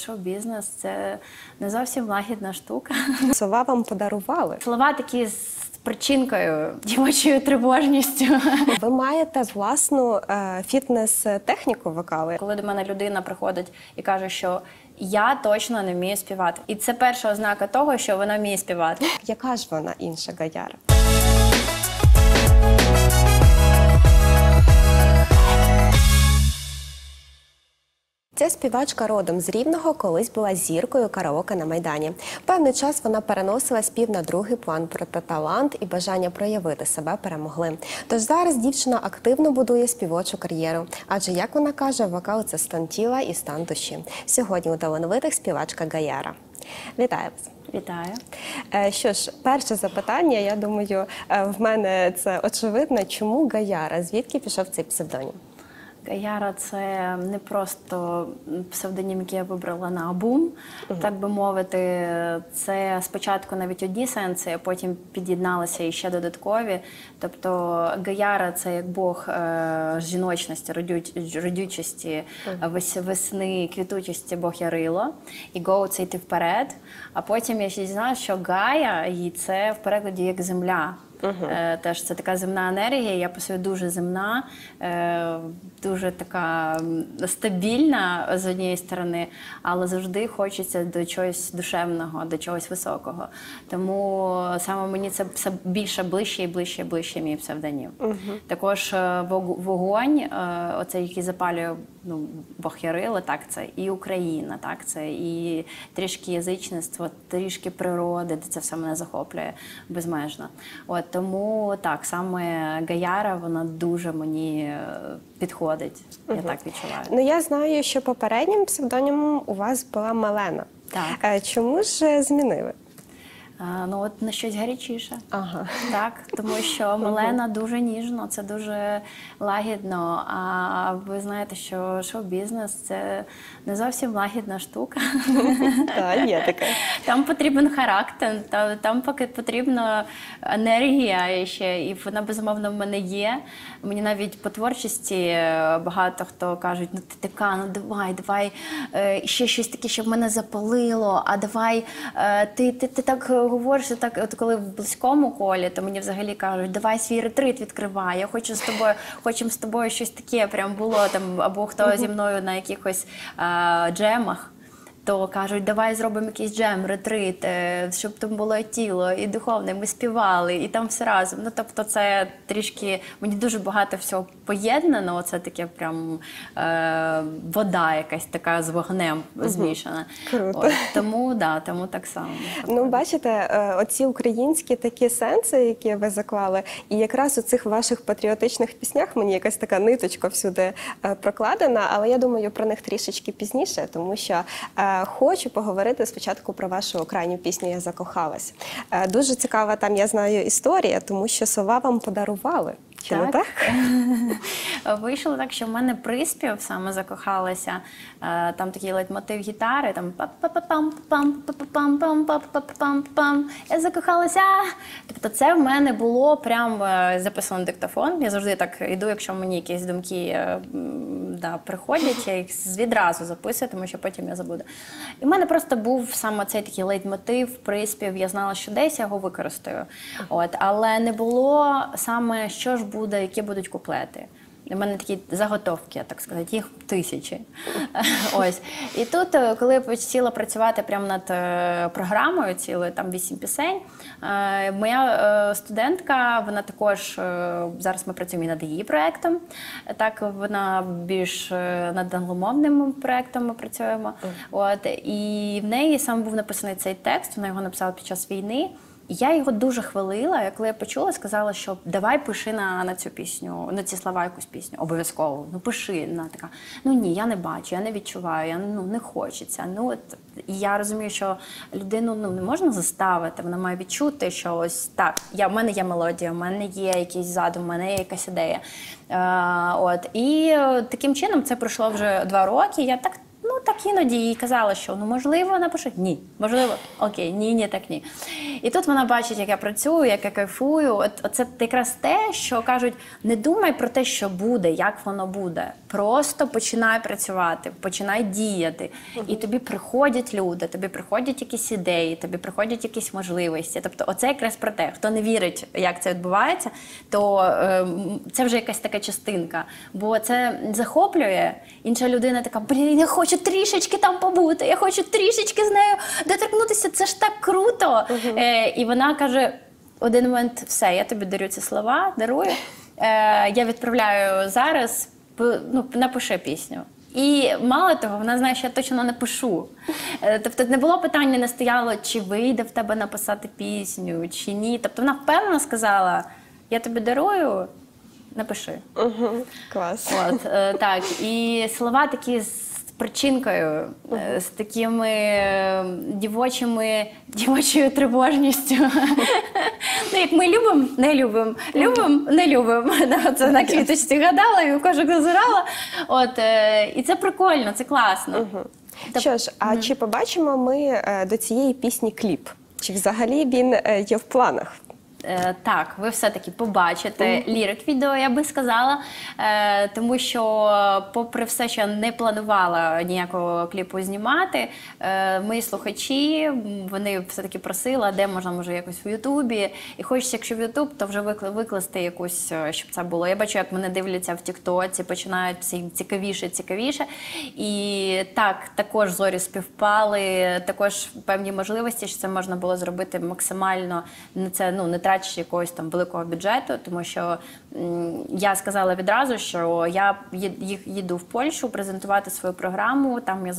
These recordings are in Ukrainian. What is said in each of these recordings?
Шоу-бізнес це не зовсім лагідна штука. Сова вам подарували. Слова такі з причинкою, дівочою тривожністю. Ви маєте власну е, фітнес-техніку вокали. Коли до мене людина приходить і каже, що я точно не вмію співати, і це перша ознака того, що вона вміє співати. Яка ж вона інша Гаяра? Ця співачка родом з Рівного колись була зіркою караоке на Майдані. Певний час вона переносила спів на другий план, проте талант і бажання проявити себе перемогли. Тож зараз дівчина активно будує співочу кар'єру. Адже, як вона каже, вокал це стан тіла і стан душі. Сьогодні у талановитих співачка Гаяра. Вітаю вас! Вітаю. Е, Що ж, перше запитання, я думаю, е, в мене це очевидно. Чому Гаяра? Звідки пішов цей псевдонім? Гаяра це не просто псевдонім, який я вибрала на абум, так би мовити. Це спочатку навіть одні сенси, а потім під'єдналися і ще додаткові. Тобто Гаяра це як Бог е, жіночності, родю- родючості, вес- весни, квітучості, Бог Ярило. І Гоу це йти вперед. А потім я ще дізналася, що Гая і це в перекладі як земля. Е, Теж це така земна енергія. Я по собі дуже земна, е, дуже така стабільна з однієї сторони, але завжди хочеться до чогось душевного, до чогось високого. Тому саме мені це все більше ближче і ближче і ближче мій псевдонім. Також е, вог- вогонь, е, оцей, який запалює ну, Бог Ярило, так це і Україна, так це і трішки язичництво, трішки природи, де це все мене захоплює безмежно. От тому так, саме Гаяра, вона дуже мені е, підходить. Я так відчуваю. Ну я знаю, що попереднім псевдонімом у вас була Мелена. Так. Е, Чому ж е, змінили? А, ну от на щось гарячіше. Ага. Так, тому що Мелена дуже ніжно, це дуже лагідно. А ви знаєте, що шоу-бізнес це не зовсім лагідна штука. Так, є таке. Там потрібен характер, та- там поки потрібна енергія ще, і вона безумовно в мене є. Мені навіть по творчості е, багато хто кажуть, ну ти така, ну давай, давай е, ще щось таке, щоб мене запалило. А давай е, ти, ти, ти так говориш, так, от коли в близькому колі, то мені взагалі кажуть, давай свій ретрит відкривай. Я хочу з тобою, хочемо з тобою щось таке прям було там, або хто зі мною на якихось а, джемах то кажуть, давай зробимо якийсь джем, ретрит, е, щоб там було тіло, і духовне, ми співали, і там все разом. Ну тобто, це трішки мені дуже багато всього поєднано. Це таке прям е, вода, якась така з вогнем змішана. Круто. От, тому да, тому так само. Ну, бачите, е, оці українські такі сенси, які ви заклали, і якраз у цих ваших патріотичних піснях мені якась така ниточка всюди е, прокладена, але я думаю про них трішечки пізніше, тому що е, хочу поговорити спочатку про вашу крайню пісню Я закохалась. Е, дуже цікава там, я знаю, історія, тому що сова вам подарували. Чи не так? Вийшло так, що в мене приспів саме закохалася. Е, Там такий лейтмотив гітари, там па-па-па-пам, пам па-па-пам, пам па-па-пам, пам Я закохалася. Тобто це в мене було прям е, записано диктофон. Я завжди так іду, якщо мені якісь думки е, да, приходять, я їх відразу записую, тому що потім я забуду. І в мене просто був саме цей такий лейтмотив, приспів. Я знала, що десь я його використаю. От, але не було саме, що ж буде, які будуть куплети. У мене такі заготовки, так сказати, їх тисячі. Ось. І тут, е, коли я почала працювати прямо над е, програмою цілою, там вісім пісень, е, моя студентка, вона також зараз ми працюємо і над її проєктом. Так, вона більш над англомовним проєктом ми працюємо. От, і в неї саме був написаний цей текст, вона його написала під час війни. Я його дуже хвалила. і Коли я почула, сказала, що давай пиши на, на цю пісню, на ці слова якусь пісню. Обов'язково. Ну пиши. Вона така. Ну ні, я не бачу, я не відчуваю, я ну не хочеться. Ну от і я розумію, що людину ну не можна заставити. Вона має відчути, що ось так. Я в мене є мелодія, в мене є якийсь задум, в мене є якась ідея. Е, от і е, таким чином це пройшло вже два роки. Я так. Так іноді їй казала, що ну можливо напишу. Ні, можливо, окей, ні, ні, так ні. І тут вона бачить, як я працюю, як я кайфую. От це якраз те, що кажуть: не думай про те, що буде, як воно буде. Просто починай працювати, починай діяти. І тобі приходять люди, тобі приходять якісь ідеї, тобі приходять якісь можливості. Тобто, оце якраз про те, хто не вірить, як це відбувається, то е, це вже якась така частинка. Бо це захоплює. Інша людина така, блін, я хочу трішечки там побути, я хочу трішечки з нею доторкнутися. Це ж так круто. Е, і вона каже: один момент, все, я тобі дарю ці слова, дарую. Е, я відправляю зараз, ну, напиши пісню. І мало того, вона знає, що я точно напишу. Е, Тобто не було питання, не стояло, чи вийде в тебе написати пісню, чи ні. Тобто вона впевнено сказала: я тобі дарую, напиши. Угу. Клас. От, е, так, і слова такі з причинкою, е, з такими е, дівочими, дівочою тривожністю. ну, як ми любимо, не любимо, любимо, не любимо. Це на квіточці гадала і в кожух зазирала. От, е, і це прикольно, це класно. Що ж, а чи побачимо ми до цієї пісні кліп? Чи взагалі він є в планах? Е, Так, ви все-таки побачите лірик відео, я би сказала. Е, тому що, попри все, що я не планувала ніякого кліпу знімати, е, мої слухачі вони все-таки просили, де можна може якось в Ютубі. І хочеться, якщо в Ютуб, то вже викла- викласти якусь, щоб це було. Я бачу, як мене дивляться в Тіктоці, починають всім цікавіше, цікавіше. І так, також зорі співпали, також певні можливості, що це можна було зробити максимально не це ну не трачучи якогось там великого бюджету, тому що я сказала відразу, що я їх їду в Польщу презентувати свою програму. Там я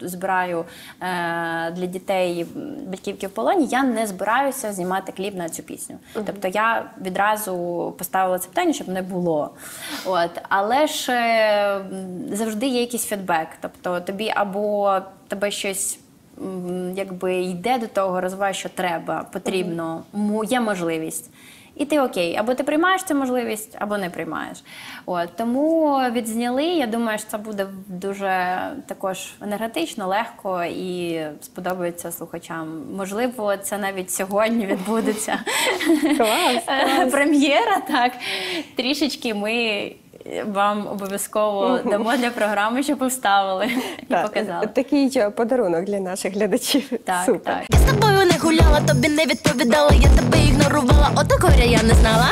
збираю е, для дітей батьківки в полоні. Я не збираюся знімати кліп на цю пісню. Тобто я відразу поставила це питання, щоб не було. От але ж е, завжди є якийсь фідбек. Тобто тобі або тебе щось якби йде до того, розвиває, що треба, потрібно, є можливість. І ти окей, або ти приймаєш цю можливість, або не приймаєш. От тому відзняли. Я думаю, що це буде дуже також енергетично, легко і сподобається слухачам. Можливо, це навіть сьогодні відбудеться Клас, прем'єра. Так трішечки ми вам обов'язково дамо для програми, щоб ви вставили і Так, показали. Такий подарунок для наших глядачів. Так, Супер. так. Я з тобою не гуляла, тобі не відповідала, я тебе ігнорувала, отакого я не знала.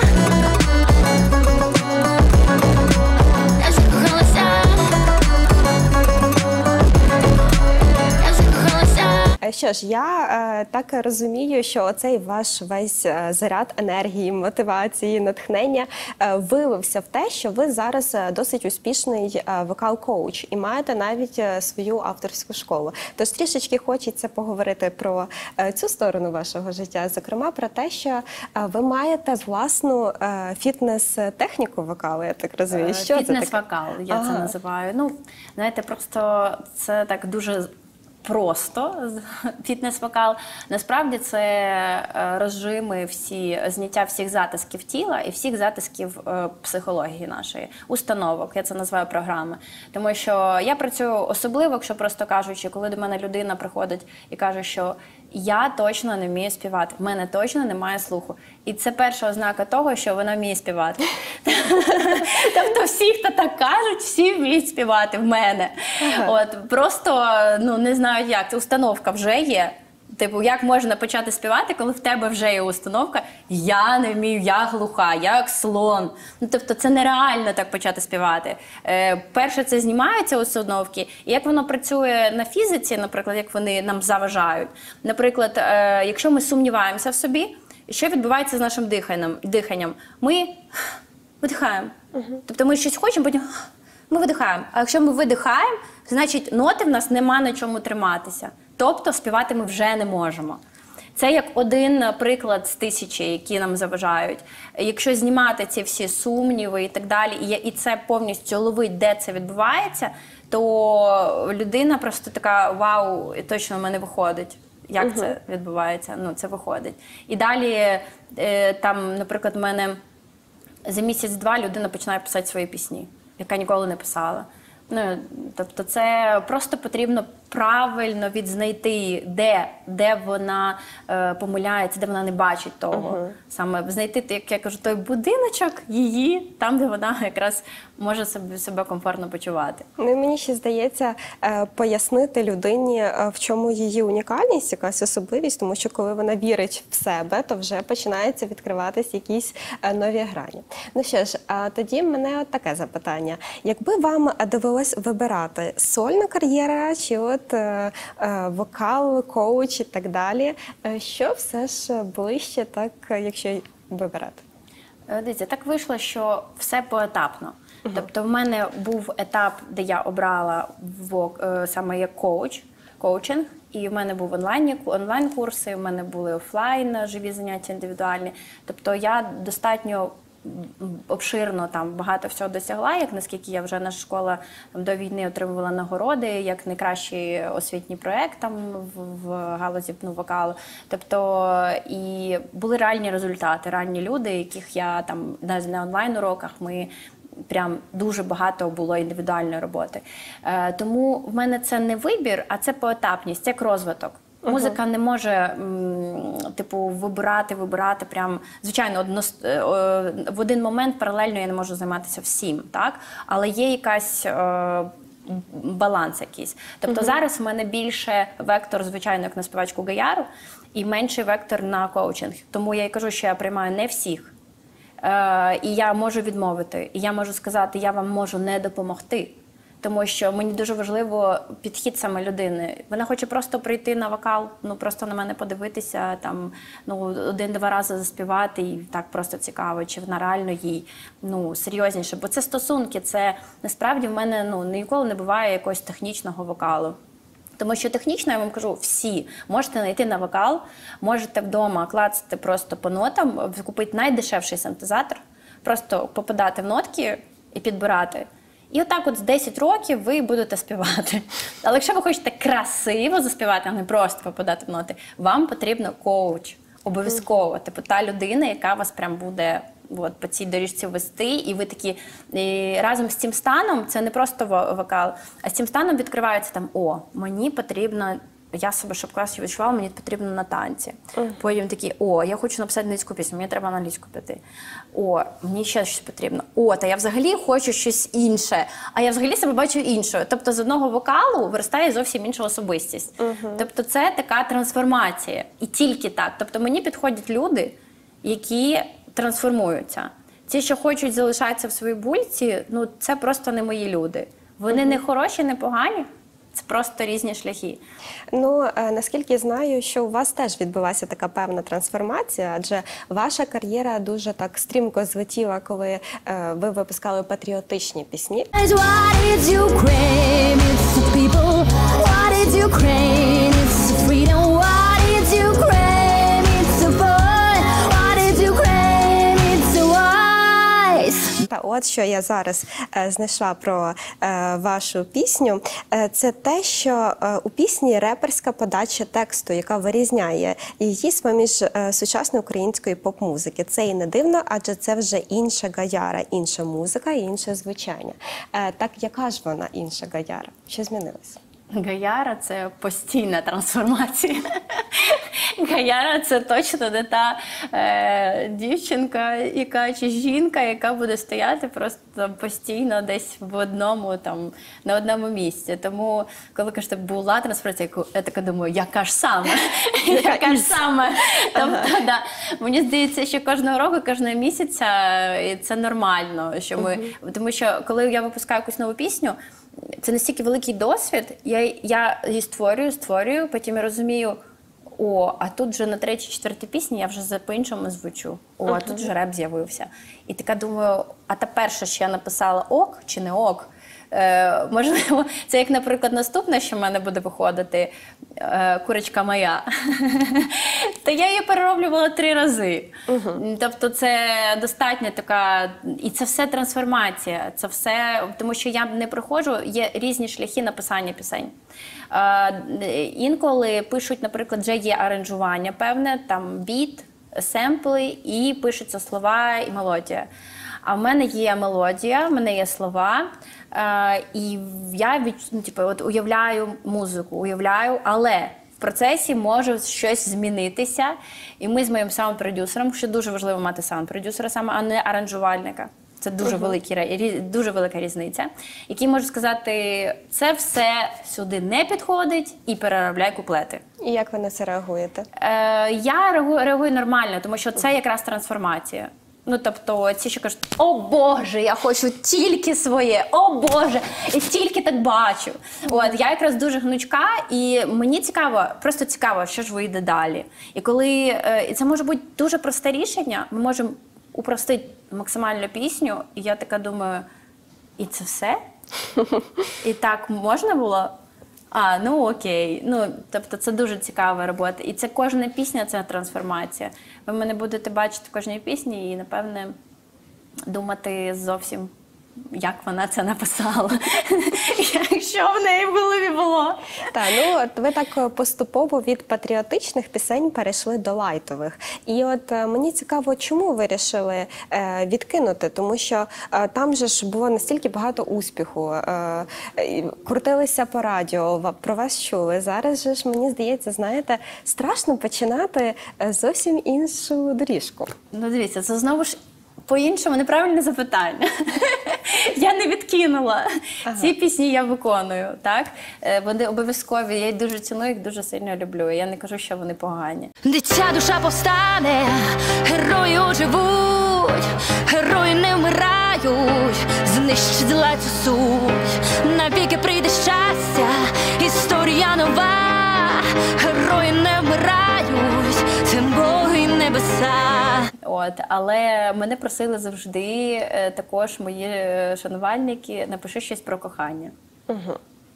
Що ж, я е, так розумію, що оцей ваш весь е, заряд енергії, мотивації, натхнення е, вилився в те, що ви зараз е, досить успішний е, вокал-коуч і маєте навіть е, свою авторську школу. Тож трішечки хочеться поговорити про е, цю сторону вашого життя, зокрема про те, що е, ви маєте власну е, фітнес-техніку вокалу. Я так розумію. Е, Що? Фітнес-вокал, я це називаю. Ну, знаєте, просто це так дуже просто фітнес-вокал. Насправді це режими розжими всі, зняття всіх затисків тіла і всіх затисків е, психології нашої, установок, я це називаю програми. Тому що я працюю особливо, якщо просто кажучи, коли до мене людина приходить і каже, що я точно не вмію співати, в мене точно немає слуху. І це перша ознака того, що вона вміє співати. Тобто всі, хто так кажуть, всі вміють співати в мене. От просто ну не знають як. Установка вже є. Типу, як можна почати співати, коли в тебе вже є установка Я не вмію, я глуха, я як слон. Ну тобто це нереально так почати співати. Е, перше, це знімаються установки, і як воно працює на фізиці, наприклад, як вони нам заважають. Наприклад, е, якщо ми сумніваємося в собі, що відбувається з нашим диханням? диханням? Ми видихаємо. Тобто ми щось хочемо, потім ми видихаємо. А якщо ми видихаємо, значить ноти в нас нема на чому триматися. Тобто співати ми вже не можемо. Це як один приклад з тисячі, які нам заважають. Якщо знімати ці всі сумніви і так далі, і, це повністю ловить, де це відбувається, то людина просто така: вау, точно в мене виходить. Як це відбувається? Ну, це виходить. І далі, е, там, наприклад, в мене за місяць-два людина починає писати свої пісні, яка ніколи не писала. Ну, тобто, це просто потрібно правильно відзнайти, де, де вона е, помиляється, де вона не бачить того. Саме знайти, як я кажу, той будиночок її, там, де вона якраз може себе, себе комфортно почувати. Ну і мені ще здається е, пояснити людині, е, в чому її унікальність, якась особливість, тому що коли вона вірить в себе, то вже починається відкриватись якісь е, нові грані. Ну що ж, тоді мене от таке запитання: якби вам довелось вибирати сольна кар'єра чи от е, е, вокал, коуч і так далі, е, що все ж ближче, так якщо вибирати? Е, Дивіться, так вийшло, що все поетапно. Тобто, в мене був етап, де я обрала вок- саме як коуч, коучинг, і в мене був онлайн онлайн курси, в мене були офлайн живі заняття індивідуальні. Тобто я достатньо обширно там багато всього досягла, як наскільки я вже наша школа там, до війни отримувала нагороди, як найкращий освітній проект там в, в галузі ну, вокалу. Тобто і були реальні результати, реальні люди, яких я там на, на онлайн уроках ми. Прям дуже багато було індивідуальної роботи. Е, тому в мене це не вибір, а це поетапність, як розвиток. Музика не може типу вибирати, вибирати. Прям звичайно, одно в один момент паралельно я не можу займатися всім, так але є якась. е, Баланс якийсь. Тобто зараз в мене більше вектор, звичайно, як на співачку Гаяру, і менший вектор на коучинг. Тому я й кажу, що я приймаю не всіх. Е, і я можу відмовити, і я можу сказати, я вам можу не допомогти. Тому що мені дуже важливо підхід саме людини. Вона хоче просто прийти на вокал, ну просто на мене подивитися, там ну один-два рази заспівати, і так просто цікаво, чи вона реально їй ну серйозніше. Бо це стосунки, це насправді в мене ну ніколи не буває якогось технічного вокалу. Тому що технічно я вам кажу, всі можете знайти на вокал, можете вдома клацати просто по нотам, купити найдешевший синтезатор, просто попадати в нотки і підбирати. І отак, от з 10 років ви будете співати. Але якщо ви хочете красиво заспівати, а не просто попадати в ноти, вам потрібно коуч. Обов'язково. Типу та людина, яка вас прям буде от, по цій доріжці вести, і ви такі і разом з цим станом це не просто во- вокал, а з цим станом відкривається там: о, мені потрібно. Я себе щоб класно відчувала, мені потрібно на танці. Потім такі, о, я хочу написати англійську пісню, мені треба на англійську піти. О, мені ще щось потрібно. О, та я взагалі хочу щось інше. А я взагалі себе бачу іншою. Тобто з одного вокалу виростає зовсім інша особистість. Тобто це така трансформація. І тільки так. Тобто мені підходять люди, які трансформуються. Ті, що хочуть залишатися в своїй бульці, ну це просто не мої люди. Вони не хороші, не погані. Це просто різні шляхи. Ну е, наскільки знаю, що у вас теж відбулася така певна трансформація, адже ваша кар'єра дуже так стрімко злетіла, коли е, ви випускали патріотичні пісні. Ukraine? It's freedom. What is Ukraine? Та от що я зараз е, знайшла про е, вашу пісню, е, це те, що е, у пісні реперська подача тексту, яка вирізняє її з поміж е, сучасної української поп-музики. Це і не дивно, адже це вже інша гаяра, інша музика і інше звучання. Е, так яка ж вона інша гаяра? Що змінилося? Гаяра це постійна трансформація. Гаяра це точно не та е, дівчинка, яка чи жінка, яка буде стояти просто постійно десь в одному там на одному місці. Тому, коли кажете, була трансформація, я така думаю, яка ж саме? яка ж саме? Тобто, да, мені здається, що кожного року, кожного місяця і це нормально. Що ми, Тому що коли я випускаю якусь нову пісню, це настільки великий досвід. Я, я її створюю, створюю, потім я розумію. О, а тут вже на третій, четвертій пісні я вже по-іншому звучу. О, а тут вже реп з'явився. І така думаю, а та перша, що я написала ок чи не ок? Е, можливо, це як, наприклад, наступне, що в мене буде виходити е, курочка моя. Та я її перероблювала три рази. Тобто, це достатньо така, і це все трансформація. Це все, тому що я не приходжу, є різні шляхи написання пісень. Е, інколи пишуть, наприклад, вже є аранжування певне, там біт, семпли, і пишуться слова і мелодія. А в мене є мелодія, в мене є слова. Е, і я від, ну, типу, от уявляю музику, уявляю, але в процесі може щось змінитися. І ми з моїм саунд-продюсером, що дуже важливо мати саунд-продюсера саме, а не аранжувальника. Це дуже, рі- дуже велика різниця, який може сказати, це все сюди не підходить і переробляй куплети. І як ви на це реагуєте? Е, я реагую, реагую нормально, тому що це якраз трансформація. Ну тобто, ці, що кажуть, о Боже, я хочу тільки своє, о Боже, я тільки так бачу. От я якраз дуже гнучка, і мені цікаво, просто цікаво, що ж вийде далі. І коли е, і це може бути дуже просте рішення, ми можемо упростити максимально пісню, і я така думаю, і це все? І так можна було? А, ну окей. Ну, тобто це дуже цікава робота. І це кожна пісня це трансформація. Ви мене будете бачити кожній пісні і, напевне, думати зовсім, як вона це написала. Якщо в неї в голові було. Так, ну от ви так е, поступово від патріотичних пісень перейшли до лайтових. І от е, мені цікаво, чому ви вирішили е, відкинути, тому що е, там же ж було настільки багато успіху, е, крутилися по радіо, про вас чули. Зараз же ж мені здається, знаєте, страшно починати е, зовсім іншу доріжку. Ну, дивіться, це знову ж по-іншому неправильне запитання. я не відкинула. Ці пісні я виконую. Так? Е, Вони обов'язкові, я їх дуже ціную, їх дуже сильно люблю. Я не кажу, що вони погані. Дитя душа повстане, герої оживуть, герої не вмирають, знищить зла цю суть, навіки прийде щастя, історія нова, От, але мене просили завжди е, також мої е, шанувальники, напиши щось про кохання.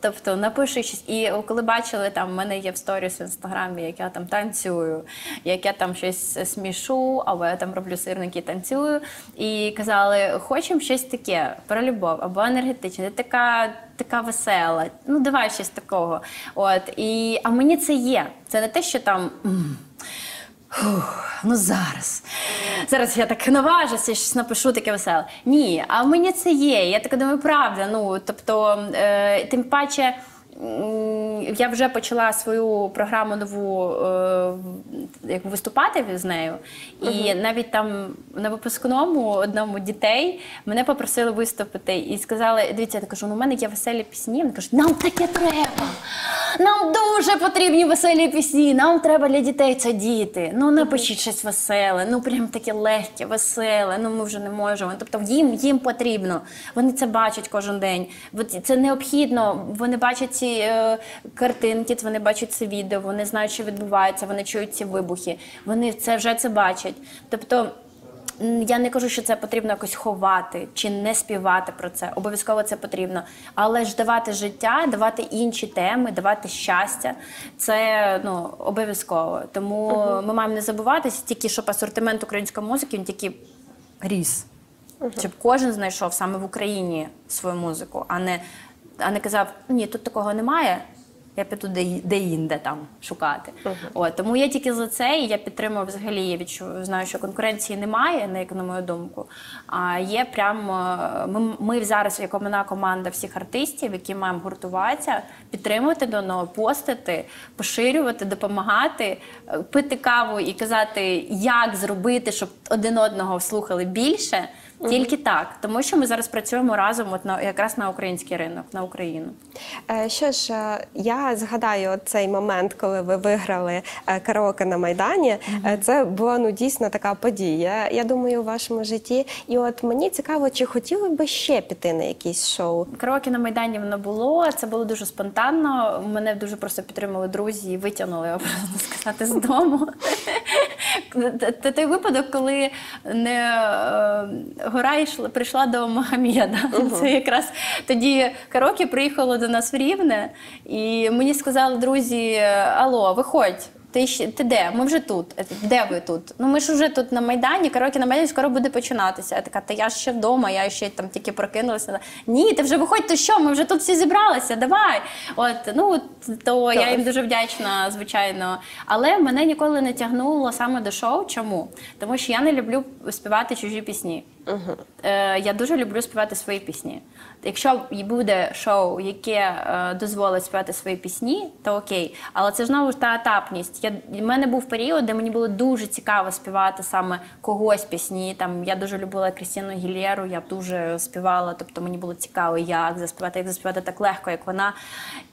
Тобто напиши щось. І коли бачили, там в мене є в сторіс в інстаграмі, як я там танцюю, як я там щось смішу, або я там роблю сирники, танцюю. І казали, хочемо щось таке про любов, або енергетичне, ти така, така весела. Ну давай щось такого. От і а мені це є. Це не те, що там. Ну зараз. Зараз я так наважуся, щось напишу таке веселе. Ні, а в мені це є. Я так думаю, правда. Ну, тобто, е, тим паче. Я вже почала свою програму нову е, як виступати з нею, і навіть там на випускному одному дітей мене попросили виступити і сказали: дивіться, я кажу, ну у мене є веселі пісні. Вони кажуть, нам таке треба. Нам дуже потрібні веселі пісні. Нам треба для дітей це діти. Ну напишіть щось веселе, ну прям таке легке, веселе. Ну ми вже не можемо. Тобто їм їм потрібно. Вони це бачать кожен день. Це необхідно. Вони бачать ці е, картинки, вони бачать це відео, вони знають, що відбувається, вони чують ці вибухи. Вони це вже це бачать. Тобто. Я не кажу, що це потрібно якось ховати чи не співати про це. Обов'язково це потрібно. Але ж давати життя, давати інші теми, давати щастя це ну, обов'язково. Тому ми маємо не забуватися тільки, щоб асортимент української музики він тільки ріс. Щоб кожен знайшов саме в Україні свою музику, а не, а не казав, ні, тут такого немає. Я піду де, де інде там шукати. От, тому я тільки за це, і я підтримую взагалі. Я відчуваю, знаю, що конкуренції немає, на, як на мою думку. А є прямо ми, ми зараз як одна команда всіх артистів, які маємо гуртуватися, підтримувати до одного, постити, поширювати, допомагати, е, пити каву і казати, як зробити, щоб один одного слухали більше. Тільки так, тому що ми зараз працюємо разом, от на якраз на український ринок, на Україну. Е, Що ж, е, я згадаю цей момент, коли ви виграли е, караоке на Майдані. Е, Це була ну дійсно така подія. Я думаю, у вашому житті. І от мені цікаво, чи хотіли би ще піти на якісь шоу? Караоке на Майдані воно було. Це було дуже спонтанно. Мене дуже просто підтримали друзі і витягнули, можна сказати, з дому. Той випадок, коли не гора йшла, прийшла до Магомеда. Це якраз тоді караоке приїхало до нас в Рівне, і мені сказали друзі: Алло, виходь. Ти ти де? Ми вже тут. Де ви тут? Ну ми ж вже тут на Майдані, караоке на Майдані скоро буде починатися. Я така, та я ж ще вдома, я ще там тільки прокинулася. Ні, ти вже виходь, то що? Ми вже тут всі зібралися, давай. От, ну то я їм дуже вдячна, звичайно. Але мене ніколи не тягнуло саме до шоу. Чому? Тому що я не люблю співати чужі пісні. Е, я дуже люблю співати свої пісні. Якщо буде шоу, яке е, дозволить співати свої пісні, то окей. Але це ж знову ж та етапність. Я, в мене був період, де мені було дуже цікаво співати саме когось пісні. Там я дуже любила Крістіну Гілєру, я дуже співала, тобто мені було цікаво, як заспівати, як заспівати так легко, як вона.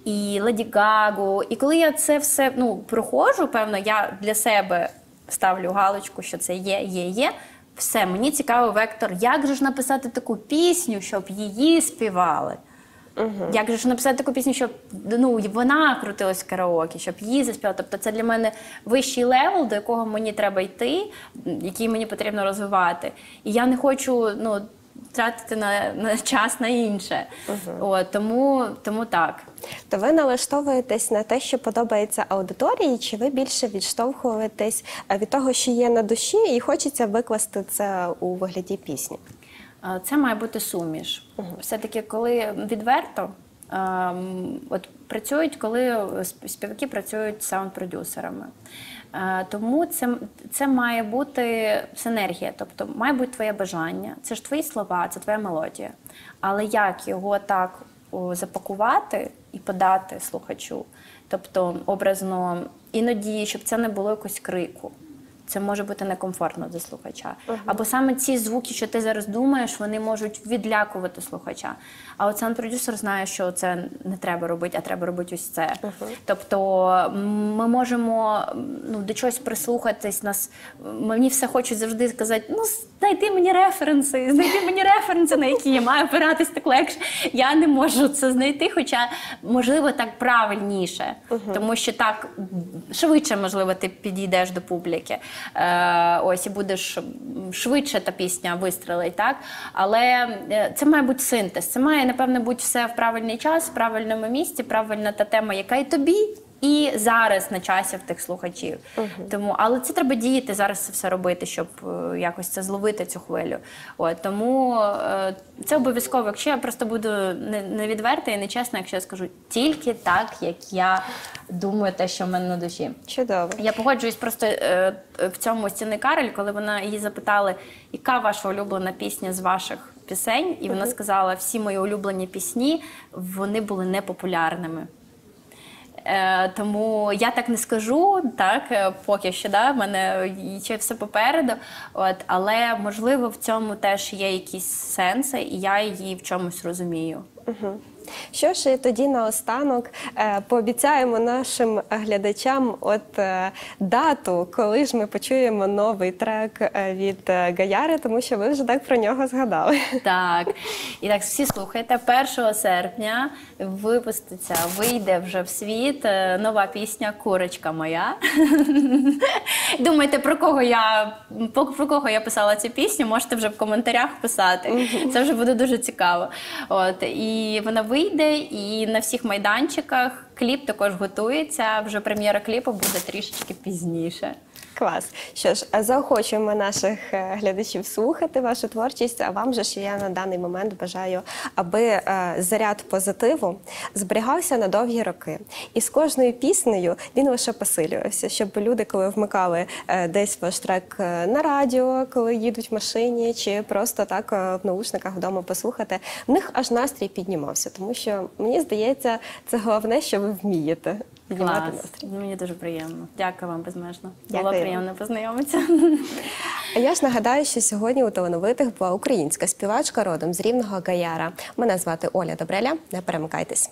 І Леді Гагу. І коли я це все ну, проходжу, певно, я для себе ставлю галочку, що це є, є, є. Все, мені цікавий вектор, як же ж написати таку пісню, щоб її співали. Як же ж написати таку пісню, щоб ну, вона крутилась в караоке, щоб її заспівали. Тобто це для мене вищий level, до якого мені треба йти, який мені потрібно розвивати. І я не хочу ну, тратити на, на час на інше. От, тому, тому так. То ви налаштовуєтесь на те, що подобається аудиторії, чи ви більше відштовхуєтесь е, від того, що є на душі, і хочеться викласти це у вигляді пісні? Е, Це має бути суміш. Все-таки, коли відверто, от працюють, коли сп- співаки працюють саунд-продюсерами. Е, Тому це, це має бути синергія, тобто має бути твоє бажання, це ж твої слова, це твоя мелодія. Але як його так запакувати і подати слухачу, тобто образно, іноді, щоб це не було якось крику. Це може бути некомфортно для слухача. Або саме ці звуки, що ти зараз думаєш, вони можуть відлякувати слухача. А от сам продюсер знає, що це не треба робити, а треба робити ось це. Тобто ми можемо ну, до чогось прислухатись. Нас мені все хочуть завжди сказати: ну знайди мені референси, знайди мені референси, на які я маю опиратись так легше. Я не можу це знайти, хоча можливо так правильніше, тому що так швидше, можливо, ти підійдеш до публіки. Е, ось і будеш швидше та пісня вистрелить, так? Але е, це має бути синтез. Це має, напевно, бути все в правильний час, в правильному місці, правильна та тема, яка і тобі. І зараз на часі в тих слухачів. Тому, але це треба діяти зараз це все робити, щоб е, якось це зловити цю хвилю. От тому е, це обов'язково. Якщо я просто буду не, не відверта і нечесна, якщо я скажу тільки так, як я думаю, те, що в мене на душі. Чудово. Я погоджуюсь просто е, в цьому стіни Карель, коли вона її запитали, яка ваша улюблена пісня з ваших пісень, і вона сказала, всі мої улюблені пісні вони були непопулярними. Е, тому я так не скажу, так е, поки що да, в мене ще все попереду. От, але можливо в цьому теж є якісь сенси, і я її в чомусь розумію. Що ж і тоді наостанок е, пообіцяємо нашим глядачам от е, дату, коли ж ми почуємо новий трек е, від Гаяри, тому що ви вже так про нього згадали. Так, і так всі слухайте. 1 серпня випуститься, вийде вже в світ нова пісня Курочка моя. Думаєте, про кого я про про кого я писала цю пісню? Можете вже в коментарях писати. Це вже буде дуже цікаво. От і вона вийде, і на всіх майданчиках кліп також готується. Вже прем'єра кліпу буде трішечки пізніше. Клас. Що ж, а заохочуємо наших е, глядачів слухати вашу творчість. А вам же ж я на даний момент бажаю, аби е, заряд позитиву зберігався на довгі роки. І з кожною піснею він лише посилювався, щоб люди, коли вмикали е, десь ваш трек е, на радіо, коли їдуть в машині, чи просто так е, в наушниках вдома послухати, в них аж настрій піднімався. Тому що мені здається, це головне, що ви вмієте піднімати Клас. настрій. Мені дуже приємно. Дякую вам безмежно. Було приємно познайомитися. А я ж нагадаю, що сьогодні у талановитих була українська співачка родом з рівного Гаяра. Мене звати Оля Добреля. Не перемикайтесь.